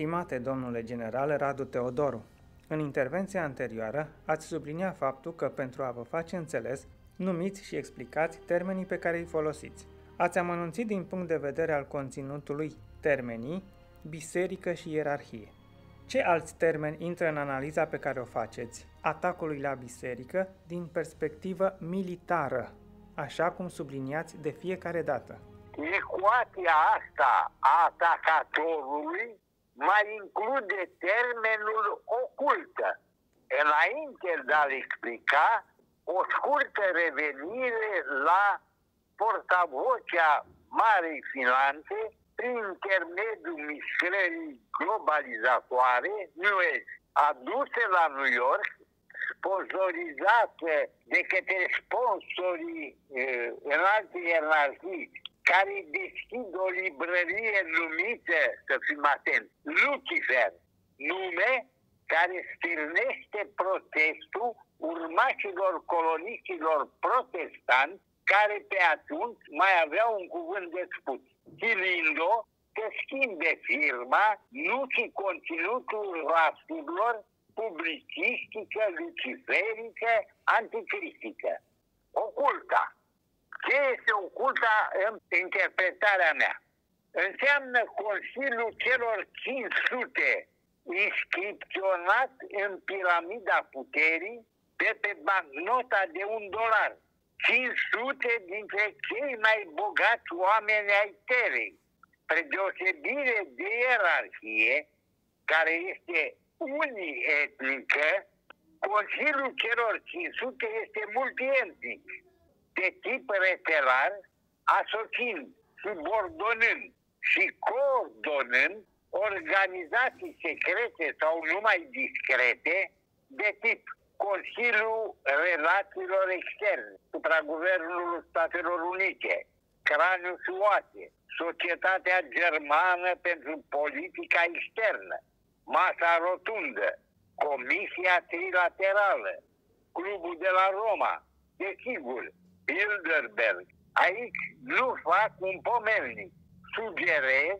Stimate domnule general Radu Teodoru, în intervenția anterioară ați subliniat faptul că pentru a vă face înțeles, numiți și explicați termenii pe care îi folosiți. Ați amănunțit din punct de vedere al conținutului termenii, biserică și ierarhie. Ce alți termeni intră în analiza pe care o faceți atacului la biserică din perspectivă militară, așa cum subliniați de fiecare dată? Ecuația asta a atacatorului mai include termenul ocultă. Înainte de a-l explica, o scurtă revenire la portavocea Marei Finanțe prin intermediul mișcării globalizatoare US, aduse la New York, sponsorizate de către sponsorii uh, în alte ierarhii care deschid o librărie numită, să fim atenți, Lucifer, nume care stârnește protestul urmașilor coloniștilor protestanți care pe atunci mai aveau un cuvânt de spus. Silindo să schimbe firma, nu și conținutul rasurilor publicistică, luciferică, anticristică. Oculta. Ce este oculta în interpretarea mea? Înseamnă Consiliul celor 500 inscripționat în piramida puterii de pe bancnota de un dolar. 500 dintre cei mai bogați oameni ai terei, spre deosebire de ierarhie, care este unietnică, Consiliul celor 500 este multietnic, de tip retelar, asociind, subordonând și coordonând organizații secrete sau numai discrete de tip Consiliul Relațiilor Externe, supraguvernul Statelor Unite, Craniu Suate, Societatea Germană pentru Politica Externă, Masa Rotundă, Comisia Trilaterală, Clubul de la Roma, desigur, Bilderberg. Aici nu fac un pomelnic. Sugerez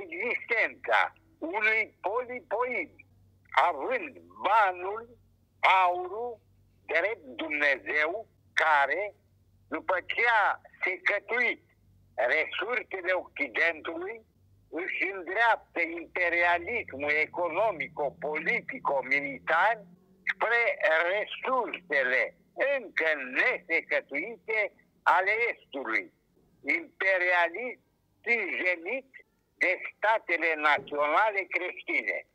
existența unui polipoid, având banul aurul drept Dumnezeu care, după ce a secătuit resursele Occidentului, își îndreaptă imperialismul economico-politico-militar spre resursele încă nesecătuite ale Estului, imperialist stânjenit de statele naționale creștine.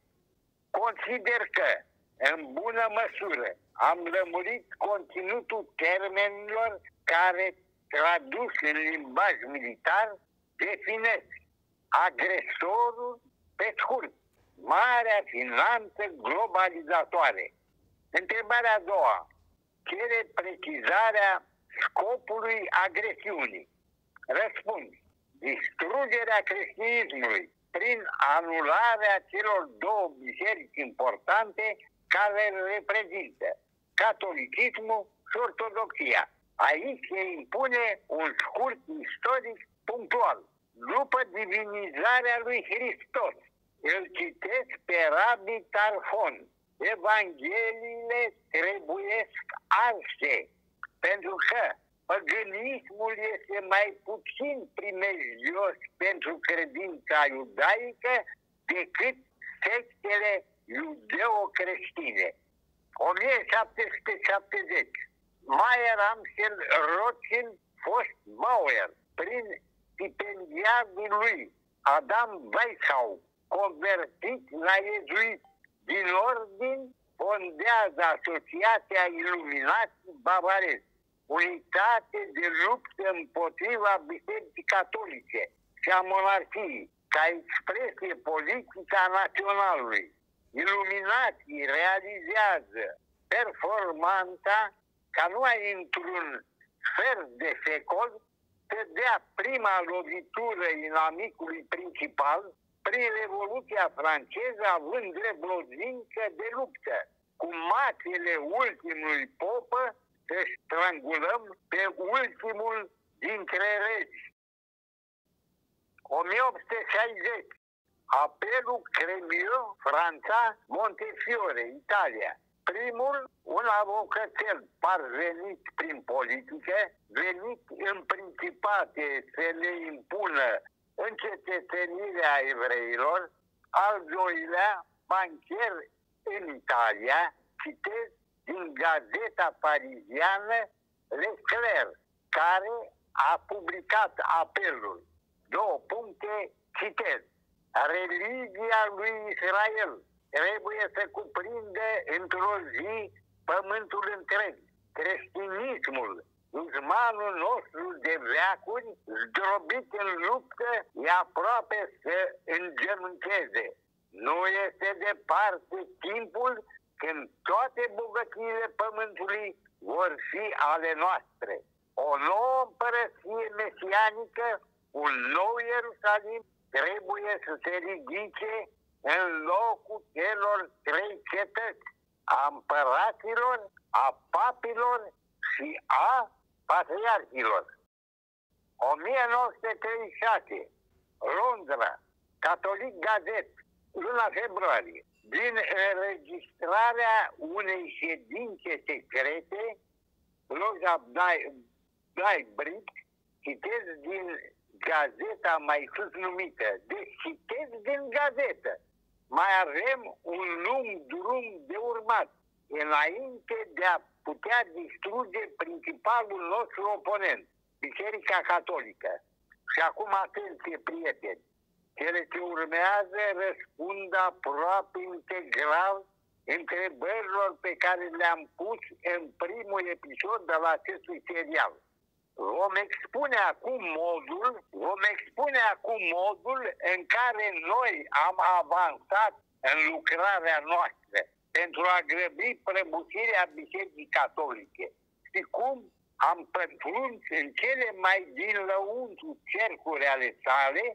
Consider că în bună măsură am lămurit conținutul termenilor care, tradus în limbaj militar, definesc agresorul pe scurt, marea finanță globalizatoare. Întrebarea a doua cere precizarea scopului agresiunii. Răspund. Distrugerea creștinismului prin anularea celor două biserici importante care îl reprezintă catolicismul și ortodoxia. Aici se impune un scurt istoric punctual. După divinizarea lui Hristos, îl citesc pe Rabbi Tarfon. Evangheliile trebuie arse, pentru că păgânismul este mai puțin primejios pentru credința iudaică decât sectele iudeo-creștine. 1770. Mayer Amsel Rothschild fost Bauer prin stipendiatul lui Adam Weishau, convertit la iezuit. Din ordin fondează Asociația Iluminații Bavarezi, unitate de luptă împotriva Bisericii Catolice și a monarhiei, ca expresie politică a naționalului. Iluminații realizează performanța ca numai într-un sfert de secol să dea prima lovitură inamicului principal prin Revoluția franceză având drept lozincă de luptă. Cu mațile ultimului popă să strangulăm pe ultimul dintre regi. 1860 Apelul Cremio, Franța, Montefiore, Italia. Primul, un avocățel parvenit prin politică, venit în principate să le impună încetățenirea evreilor, al doilea, bancher în Italia, citesc din gazeta pariziană Leclerc, care a publicat apelul. Două puncte, citesc. Religia lui Israel trebuie să cuprinde într-o zi pământul întreg. Creștinismul, dușmanul nostru de veacuri, zdrobit în luptă, e aproape să îngenuncheze. Nu este departe timpul când toate bogățiile pământului vor fi ale noastre. O nouă împărăție mesianică, un nou Ierusalim, trebuie să se ridice în locul celor trei cetăți, a împăraților, a papilor și a patriarhilor. 1936, Londra, Catolic Gazet, luna februarie, din înregistrarea unei ședințe secrete, loja Daibrit, citez din gazeta mai sus numită. Deci citez din gazetă. Mai avem un lung drum de urmat înainte de a putea distruge principalul nostru oponent, Biserica Catolică. Și acum atenție, prieteni. Cele ce urmează răspund aproape integral întrebărilor pe care le-am pus în primul episod de la acestui serial. Vom expune acum modul, vom expune acum modul în care noi am avansat în lucrarea noastră pentru a grăbi prăbușirea Bisericii Catolice. Și cum am pătruns în cele mai din lăuntru cercuri ale sale,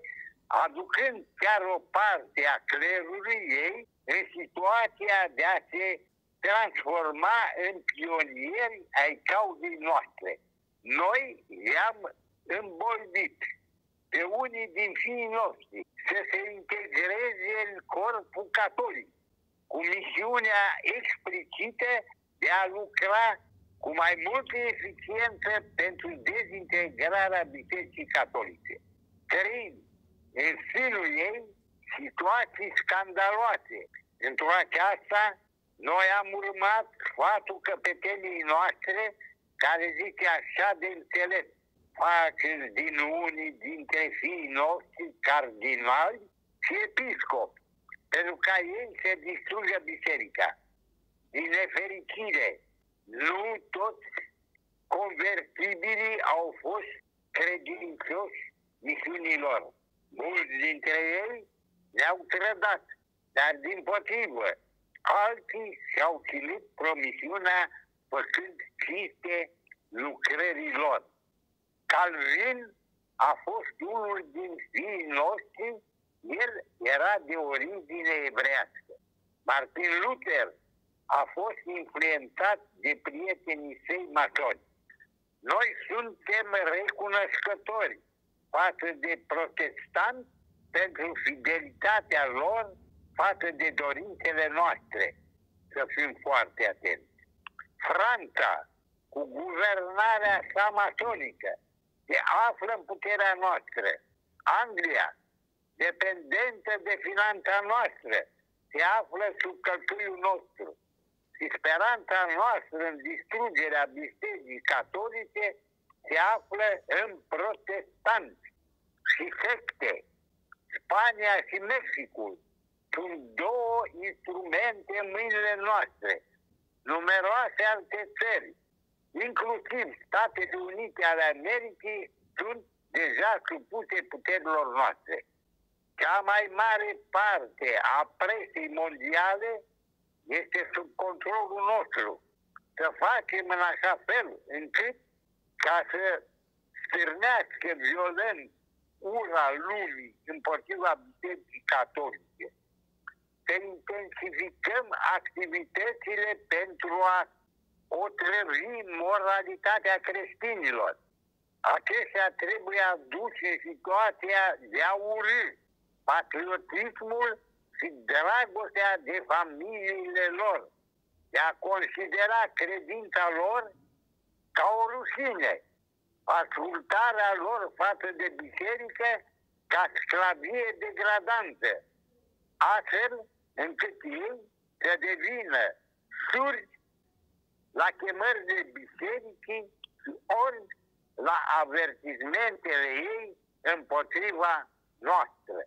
aducând chiar o parte a clerului ei în situația de a se transforma în pionieri ai cauzei noastre. Noi i-am îmbolnit pe unii din fiii noștri să se integreze în corpul catolic, cu misiunea explicită de a lucra cu mai multă eficiență pentru dezintegrarea Bisericii Catolice. Trăind în sânul ei situații scandaloase. Într-o aceasta, noi am urmat sfatul căpetenii noastre care zice așa de înțeles. Faceți din unii dintre fiii noștri cardinali și episcopi, pentru ca ei să distrugă biserica. Din nefericire, nu toți convertibilii au fost credincioși misiunilor. Mulți dintre ei le-au trădat, dar din potrivă, alții și-au ținut promisiunea făcând cinste lucrărilor. Calvin a fost unul din fiii noștri, el era de origine evrească. Martin Luther a fost influențat de prietenii săi masoni. Noi suntem recunoscători față de protestanți pentru fidelitatea lor față de dorințele noastre. Să fim foarte atenți. Franța, cu guvernarea sa masonică, se află în puterea noastră. Anglia, dependentă de finanța noastră, se află sub călcâiul nostru. Și speranța noastră în distrugerea bisericii catolice se află în protestanți și secte. Spania și Mexicul sunt două instrumente în mâinile noastre. Numeroase alte țări, inclusiv Statele Unite ale Americii, sunt deja supuse puterilor noastre. Cea mai mare parte a presei mondiale este sub controlul nostru. Să facem în așa fel încât ca să stârnească violent ura lumii împotriva Bisericii Catolice. Să intensificăm activitățile pentru a otrăvi moralitatea creștinilor. Aceștia trebuie aduși în situația de a urâ patriotismul și dragostea de familiile lor, de a considera credința lor ca o rușine, ascultarea lor față de biserică ca sclavie degradantă, astfel încât ei să devină surzi la chemări de biserici ori la avertizmentele ei împotriva noastră.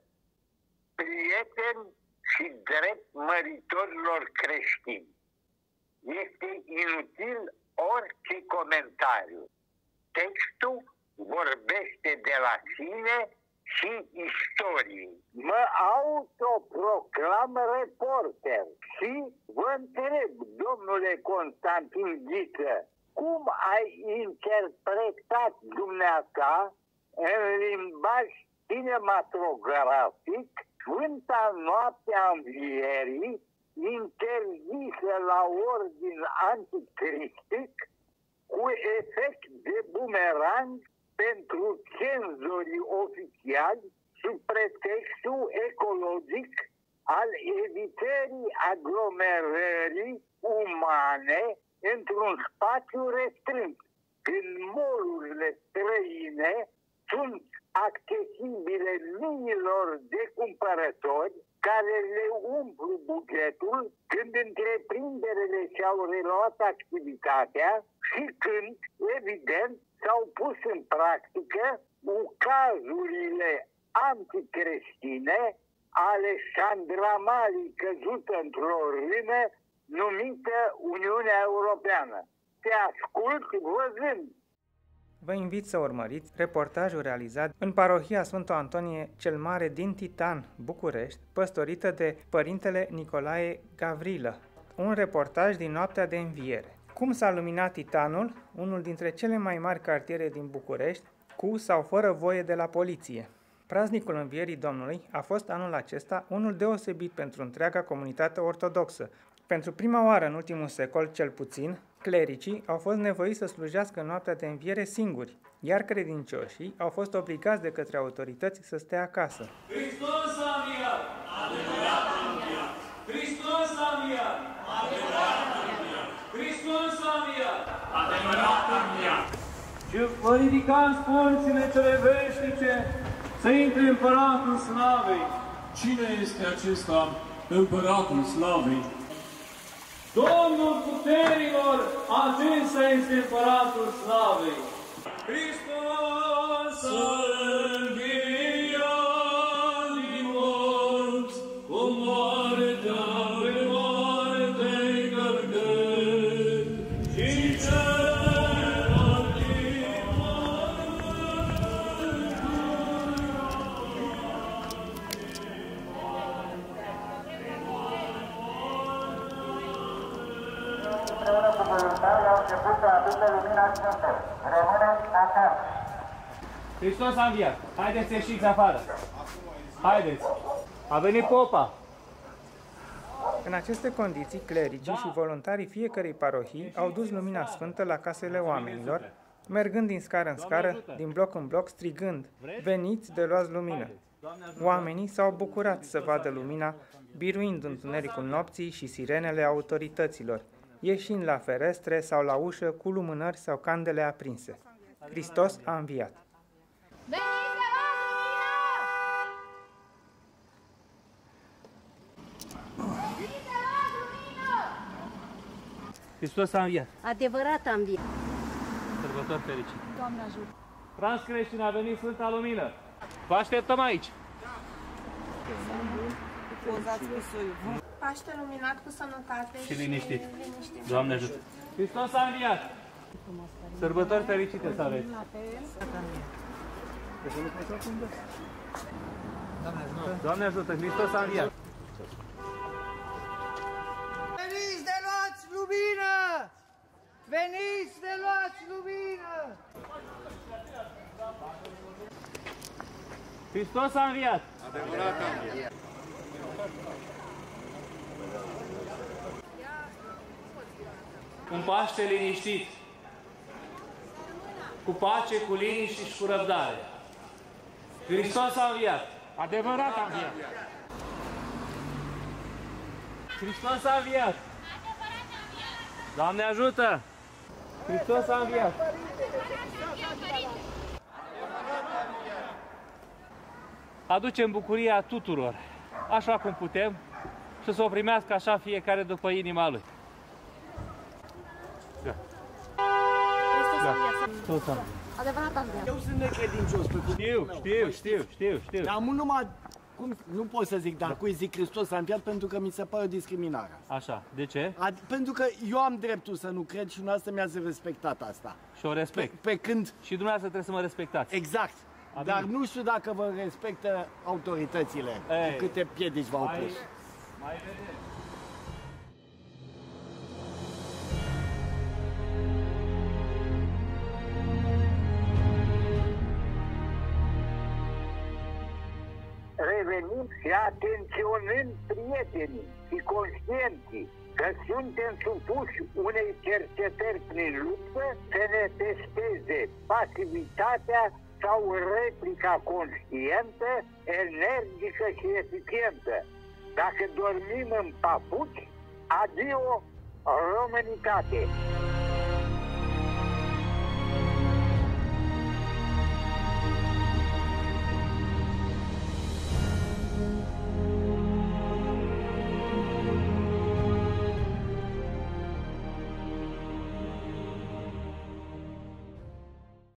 Prieteni și drept măritorilor creștini. Este inutil orice comentariu. Textul vorbește de la sine și istorie. Mă autoproclam reporter și vă întreb, domnule Constantin Ghiță, cum ai interpretat dumneata în limbaj cinematografic Sfânta Noaptea Învierii interzisă la ordin anticristic cu efect de bumerang pentru cenzorii oficiali sub pretextul ecologic al evitării aglomerării umane într-un spațiu restrâns, când molurile străine sunt accesibile miilor de cumpărători care le umplu bugetul când întreprinderile și-au reluat activitatea și când, evident, s-au pus în practică ucazurile anticreștine ale Sandramalii căzută într-o râne numită Uniunea Europeană. Te ascult văzând Vă invit să urmăriți reportajul realizat în parohia Sfântul Antonie cel Mare din Titan, București, păstorită de Părintele Nicolae Gavrilă. Un reportaj din noaptea de înviere. Cum s-a luminat Titanul, unul dintre cele mai mari cartiere din București, cu sau fără voie de la poliție. Praznicul Învierii Domnului a fost anul acesta unul deosebit pentru întreaga comunitate ortodoxă. Pentru prima oară în ultimul secol, cel puțin, clericii au fost nevoiți să slujească noaptea de înviere singuri, iar credincioșii au fost obligați de către autorități să stea acasă. Hristos a înviat! Adevărat a înviat! Hristos a înviat! Adevărat a înviat! Hristos a înviat! Adevărat a înviat! Și vă ridicați porțile cele veșnice să intre împăratul slavei. Cine este acesta împăratul slavei? Domnul puterilor, acesta este împăratul slavei. Hristos să Hristos a înviat. Haideți să ieșiți afară. Haideți. A venit popa. În aceste condiții, clericii și voluntarii fiecărei parohii au dus lumina sfântă la casele oamenilor, mergând din scară în scară, din bloc în bloc, strigând, veniți de luați lumină. Oamenii s-au bucurat să vadă lumina, biruind întunericul nopții și sirenele autorităților, ieșind la ferestre sau la ușă cu lumânări sau candele aprinse. Hristos a înviat. Veniți de la lumină! Veniți de la lumină! Hristos a înviat. Adevărat am via. Sărbători fericite. Doamne ajută. Franz creștin a venit Sfânta Lumină. Vă așteptăm aici. Paște luminat cu sănătate Și liniștit. liniștit. Doamne ajută. Hristos a înviat. Sărbători fericite să aveți. Doamne ajută, Hristos a înviat. Veniți de luați lumină! Hristos a înviat. Un Paște liniștit, cu pace, cu liniște și cu răbdare. Hristos a înviat. Adevărat a înviat. Hristos a înviat. Doamne ajută! Hristos a înviat. Aducem bucuria tuturor, așa cum putem, și să o primească așa fiecare după inima lui. Da. Da. Tot am. Adevărat am vrea. Eu sunt necredincios pe cuvântul Știu, meu. știu, știu, știu, știu. Dar nu numai, cum, nu pot să zic, dar cui zic Hristos a înviat pentru că mi se pare o discriminare. Așa, de ce? Ad, pentru că eu am dreptul să nu cred și dumneavoastră mi-ați respectat asta. Și o Pe, respect. pe când, Și dumneavoastră trebuie să mă respectați. exact. Adică- Dar nu știu dacă vă respectă autoritățile, Ei. cu câte piedici v-au Mai- pus. Mai vedem. Și atenționăm prietenii și conștienții că suntem supuși unei cercetări prin luptă să ne testeze pasivitatea sau replica conștientă, energică și eficientă. Dacă dormim în papuci, adio romanitate!